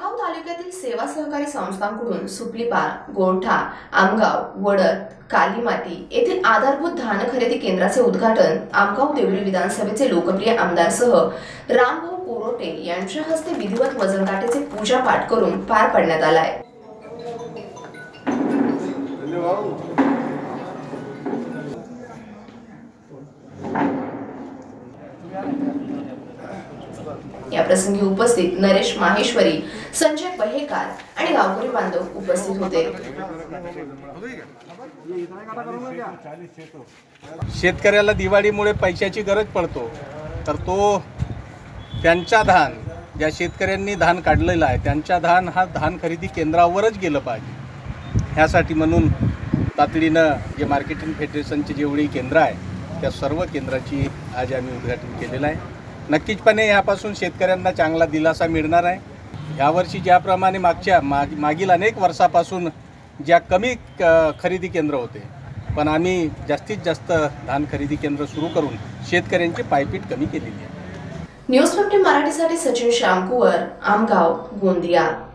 तालुक्यातील सेवा सहकारी संस्थांकडून सुपलीपार गोंठा आमगाव वडद कालीमाती येथील आधारभूत धान खरेदी केंद्राचे उद्घाटन आमगाव देवळी विधानसभेचे लोकप्रिय आमदारसह रामभाऊ कोरोटे यांच्या हस्ते विधिवत वजनकाठीचे पूजापाठ करून पार पाडण्यात आलाय. या प्रसंगी उपस्थित नरेश माहेश्वरी संजय बहेकार आणि गावकरी बांधव उपस्थित होते. शेतकऱ्याला दिवाळीमुळे पैशाची गरज पडतो तर तो त्यांच्या धान ज्या शेतकऱ्यांनी धान काढलेलं आहे त्यांच्या धान हा धान खरेदी केंद्रावरच गेलं पाहिजे. ह्यासाठी म्हणून तातडीनं जे मार्केटिंग फेडरेशनची जेवढी केंद्र आहे त्या सर्व केंद्राची आज आम्ही उद्घाटन केलेलं आहे. नक्कीचपणे यापासून शेतकऱ्यांना चांगला दिलासा मिळणार आहे. यावर्षी ज्याप्रमाणे मागच्या माग मागील अनेक वर्षापासून ज्या कमी क- खरेदी केंद्र होते पण आम्ही जास्तीत जास्त धान खरेदी केंद्र सुरू करून शेतकऱ्यांची पायपीट कमी केलेली आहे. न्यूज फिफ्टी मराठीसाठी सचिन श्यामकुवर आमगाव गोंदिया.